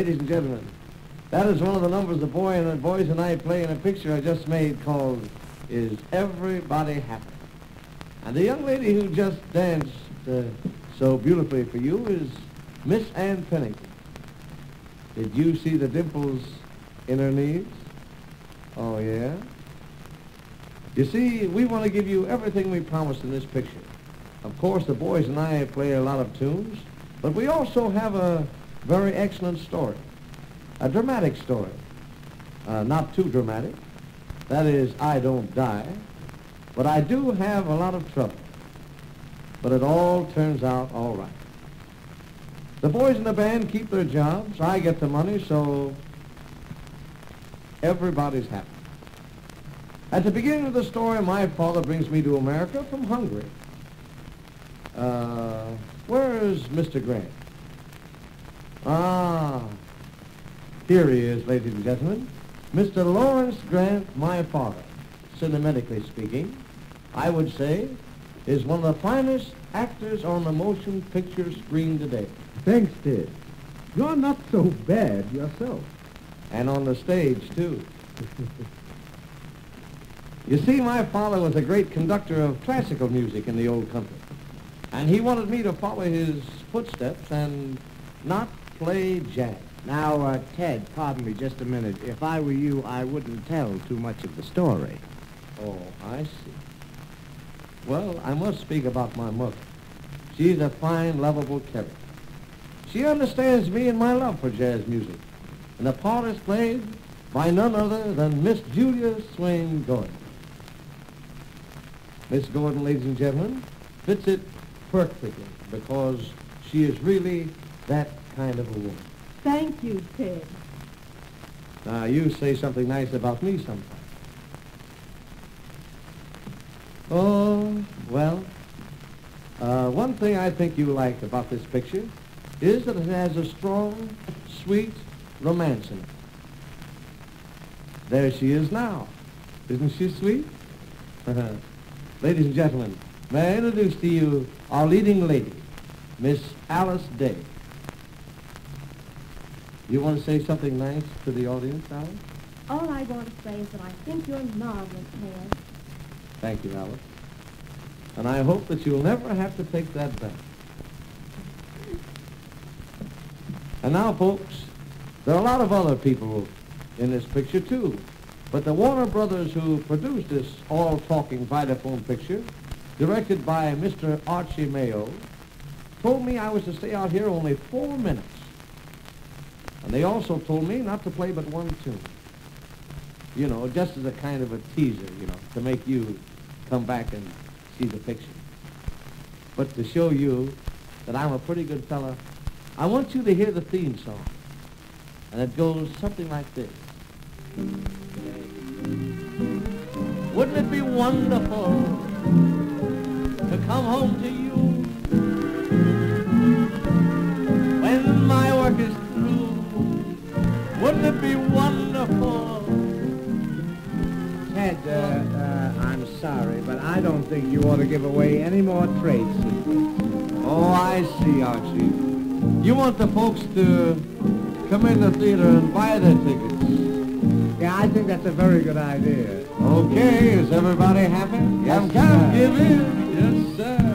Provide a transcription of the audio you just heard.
Ladies and gentlemen, that is one of the numbers the boy and the boys and I play in a picture I just made called Is Everybody Happy? And the young lady who just danced uh, so beautifully for you is Miss Ann Pennington. Did you see the dimples in her knees? Oh, yeah? You see, we want to give you everything we promised in this picture. Of course, the boys and I play a lot of tunes, but we also have a very excellent story, a dramatic story. Uh, not too dramatic. That is, I don't die, but I do have a lot of trouble. But it all turns out all right. The boys in the band keep their jobs. I get the money, so everybody's happy. At the beginning of the story, my father brings me to America from Hungary. Uh, where is Mr. Grant? Ah, here he is, ladies and gentlemen. Mr. Lawrence Grant, my father, cinematically speaking, I would say, is one of the finest actors on the motion picture screen today. Thanks, Ted. You're not so bad yourself. And on the stage, too. you see, my father was a great conductor of classical music in the old country. And he wanted me to follow his footsteps and not play jazz. Now, uh, Ted, pardon me just a minute. If I were you, I wouldn't tell too much of the story. Oh, I see. Well, I must speak about my mother. She's a fine, lovable character. She understands me and my love for jazz music. And the part is played by none other than Miss Julia Swayne Gordon. Miss Gordon, ladies and gentlemen, fits it perfectly because she is really that kind of a woman. Thank you, Ted. Now, you say something nice about me sometime. Oh, well, uh, one thing I think you like about this picture is that it has a strong, sweet romance in it. There she is now. Isn't she sweet? Ladies and gentlemen, may I introduce to you our leading lady, Miss Alice Day. You want to say something nice to the audience, Alice? All I want to say is that I think you're marvelous, Ted. Thank you, Alice. And I hope that you'll never have to take that back. And now, folks, there are a lot of other people in this picture, too. But the Warner Brothers who produced this all-talking Vitaphone picture, directed by Mr. Archie Mayo, told me I was to stay out here only four minutes. And they also told me not to play but one tune. You know, just as a kind of a teaser, you know, to make you come back and see the picture. But to show you that I'm a pretty good fella, I want you to hear the theme song. And it goes something like this. Wouldn't it be wonderful to come home to you Ted, uh, uh, I'm sorry, but I don't think you ought to give away any more trade secrets. Oh, I see, Archie. You want the folks to come in the theater and buy their tickets. Yeah, I think that's a very good idea. Okay, is everybody happy? Yes, Come, come, give in. Yes, sir.